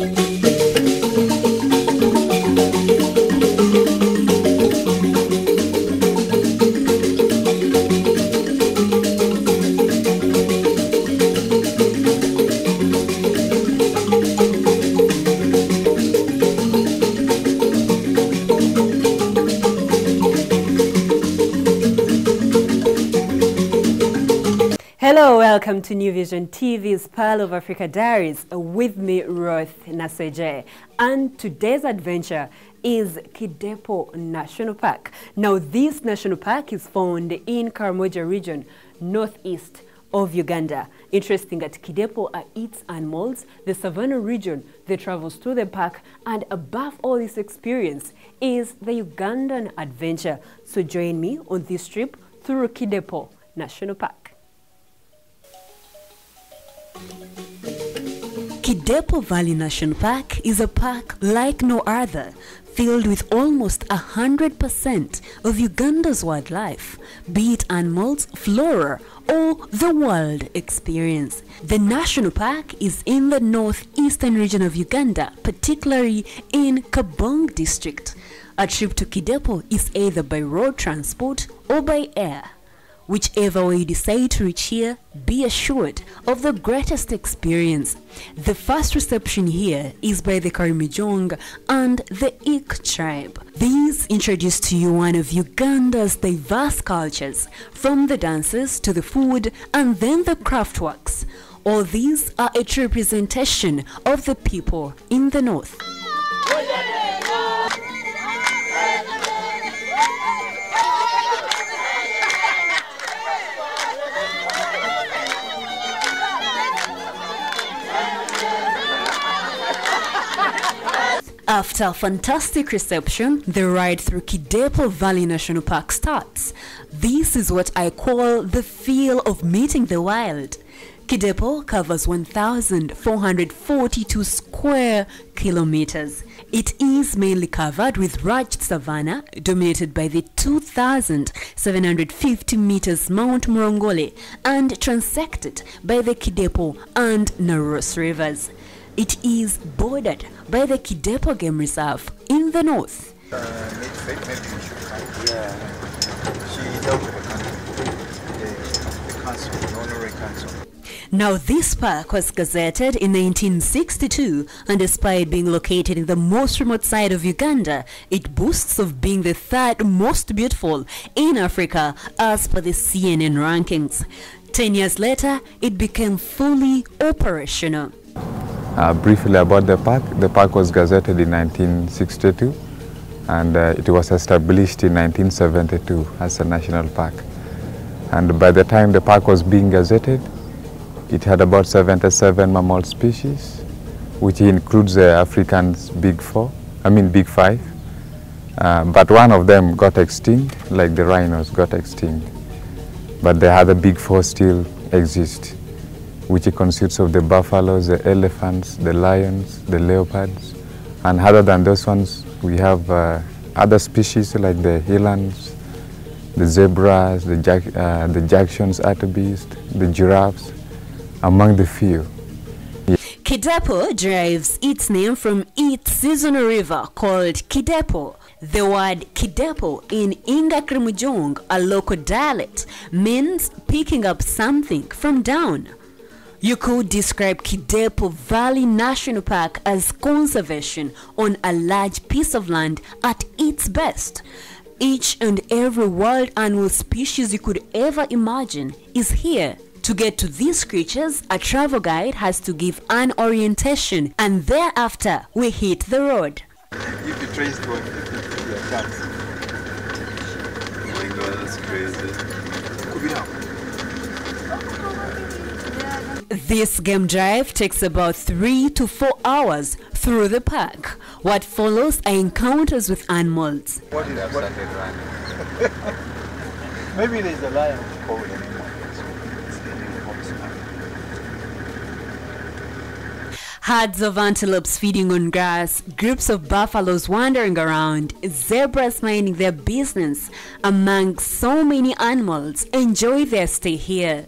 Bye. Hello, welcome to New Vision TV's Pearl of Africa Diaries with me, Ruth Naseje. And today's adventure is Kidepo National Park. Now, this national park is found in Karamoja region, northeast of Uganda. Interesting that Kidepo are its animals, the savannah region that travels through the park, and above all this experience is the Ugandan adventure. So join me on this trip through Kidepo National Park. Kidepo Valley National Park is a park like no other, filled with almost 100% of Uganda's wildlife, be it animals, flora, or the world experience. The national park is in the northeastern region of Uganda, particularly in Kaabong district. A trip to Kidepo is either by road transport or by air. Whichever way you decide to reach here, be assured of the greatest experience. The first reception here is by the Karimojong and the Ik tribe. These introduce to you one of Uganda's diverse cultures, from the dances to the food and then the craftworks. All these are a representation of the people in the north. After a fantastic reception, the ride through Kidepo Valley National Park starts. This is what I call the feel of meeting the wild. Kidepo covers 1,442 square kilometers. It is mainly covered with rugged savanna, dominated by the 2,750 meters Mount Morongole, and transected by the Kidepo and Narus rivers. It is bordered by the Kidepo Game Reserve in the north. Uh, maybe, maybe. Yeah. She dealt with the council. Now, this park was gazetted in 1962, and despite being located in the most remote side of Uganda, it boasts of being the third most beautiful in Africa as per the CNN rankings. Ten years later, it became fully operational. Uh, briefly about the park, the park was gazetted in 1962 and uh, it was established in 1972 as a national park. And by the time the park was being gazetted, it had about 77 mammal species, which includes the African's big four, I mean big five. Uh, but one of them got extinct, like the rhinos got extinct. But the other big four still exist which consists of the buffaloes, the elephants, the lions, the leopards. And other than those ones, we have uh, other species like the elands, the zebras, the, jack, uh, the Jackson's hartebeest, the giraffes, among the few. Kidepo derives its name from its seasonal river called Kidepo. The word Kidepo in Ngakarimojong, a local dialect, means picking up something from down. You could describe Kidepo Valley National Park as conservation on a large piece of land at its best. Each and every wild animal species you could ever imagine is here. To get to these creatures, a travel guide has to give an orientation and thereafter we hit the road. If you trace to the attacks. Oh my god, that's crazy. Could be now. This game drive takes about three to four hours through the park. What follows are encounters with animals. What is They what? Maybe there's a lion. Forward. Herds of antelopes feeding on grass, groups of buffaloes wandering around, zebras minding their business. Among so many animals, enjoy their stay here.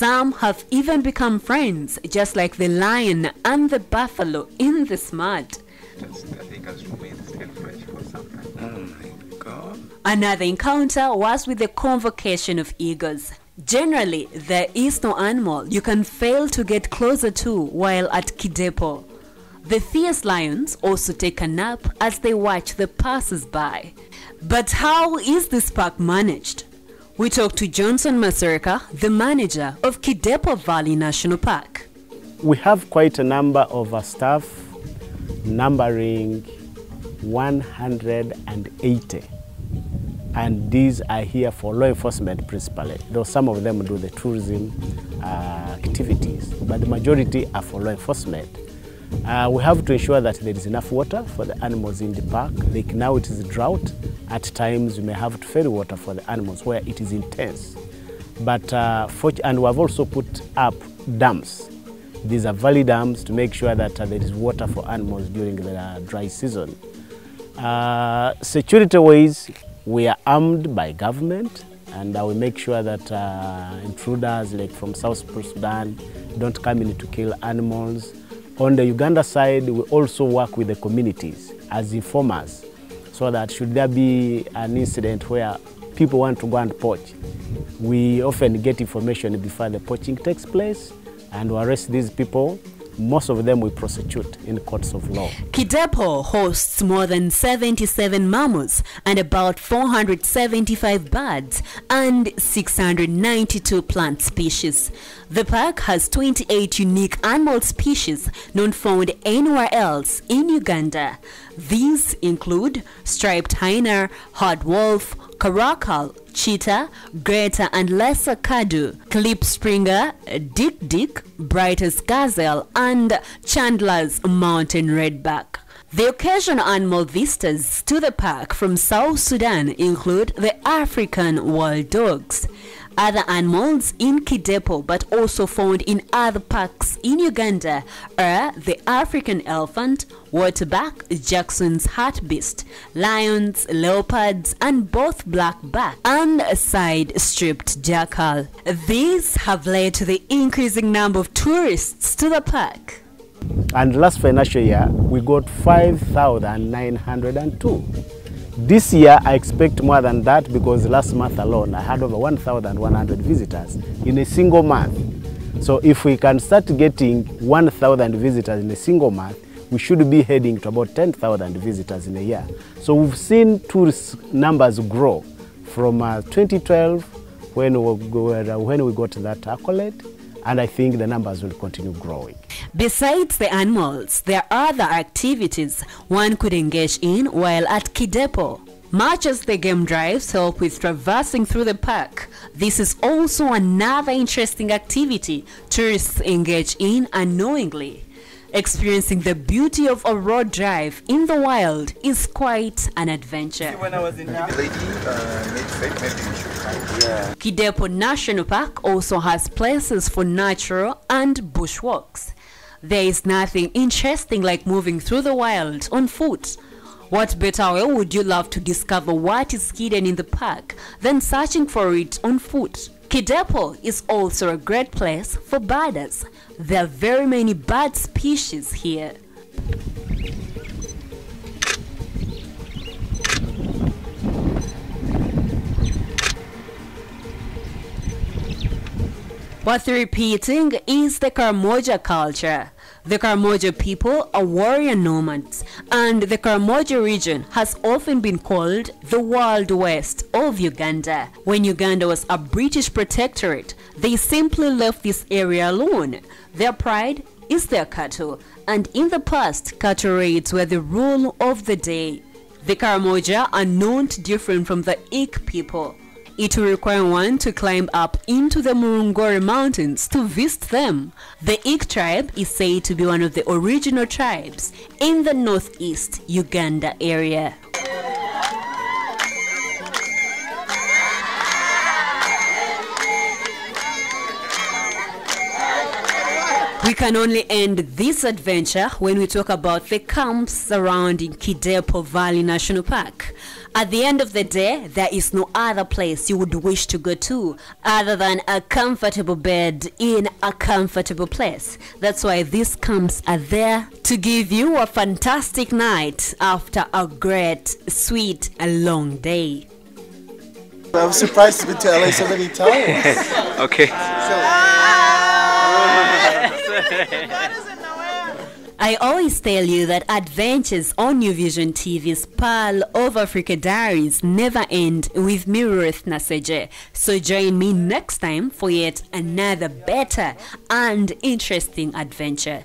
Some have even become friends, just like the lion and the buffalo in this mud. Another encounter was with the convocation of eagles. Generally, there is no animal you can fail to get closer to while at Kidepo. The fierce lions also take a nap as they watch the passers-by. But how is this park managed? We talked to Johnson Masereka, the manager of Kidepo Valley National Park. We have quite a number of staff, numbering 180. And these are here for law enforcement principally, though some of them do the tourism uh, activities, but the majority are for law enforcement. Uh, we have to ensure that there is enough water for the animals in the park. Like now it is drought. At times we may have to ferry water for the animals where it is intense. But uh, for, and we have also put up dams. These are valley dams to make sure that uh, there is water for animals during the uh, dry season. Uh, security ways, we are armed by government and uh, we make sure that uh, intruders like from South Sudan don't come in to kill animals. On the Uganda side, we also work with the communities as informers so that should there be an incident where people want to go and poach, we often get information before the poaching takes place and we arrest these people. Most of them we prosecute in courts of law. Kidepo hosts more than 77 mammals and about 475 birds and 692 plant species. The park has 28 unique animal species not found anywhere else in Uganda. These include striped hyena, aardwolf, caracal, cheetah, greater and lesser kudu, clip springer, dick dick, Bright's gazelle, and Chandler's mountain reedbuck. The occasional animal visitors to the park from South Sudan include the African wild dogs. Other animals in Kidepo but also found in other parks in Uganda are the African elephant, waterbuck, Jackson's hartebeest, lions, leopards, and both blackback and side-striped jackal. These have led to the increasing number of tourists to the park. And last financial year, we got 5,902. This year, I expect more than that because last month alone, I had over 1,100 visitors in a single month. So if we can start getting 1,000 visitors in a single month, we should be heading to about 10,000 visitors in a year. So we've seen tourist numbers grow from uh, 2012 when we, when we got that accolade, and I think the numbers will continue growing. Besides the animals, there are other activities one could engage in while at Kidepo. Much as the game drives help with traversing through the park, this is also another interesting activity tourists engage in unknowingly. Experiencing the beauty of a road drive in the wild is quite an adventure. When I was in lady uh, made maybe should. Yeah. Kidepo National Park also has places for natural and bushwalks. There is nothing interesting like moving through the wild on foot. What better way would you love to discover what is hidden in the park than searching for it on foot? Kidepo is also a great place for birders. There are very many bird species here. What's repeating is the Karamoja culture. The Karamoja people are warrior nomads, and the Karamoja region has often been called the Wild West of Uganda. When Uganda was a British protectorate, they simply left this area alone. Their pride is their cattle, and in the past, cattle raids were the rule of the day. The Karamoja are known to different from the Ik people. It will require one to climb up into the Morongole Mountains to visit them. The Ik tribe is said to be one of the original tribes in the northeast Uganda area. We can only end this adventure when we talk about the camps surrounding Kidepo Valley National Park. At the end of the day, there is no other place you would wish to go to other than a comfortable bed in a comfortable place. That's why these camps are there to give you a fantastic night after a great, sweet, and long day. I'm surprised to be to LA so many times. Okay. I always tell you that adventures on New Vision TV's Pearl of Africa Diaries never end with me, Ruth Naseje. So join me next time for yet another better and interesting adventure.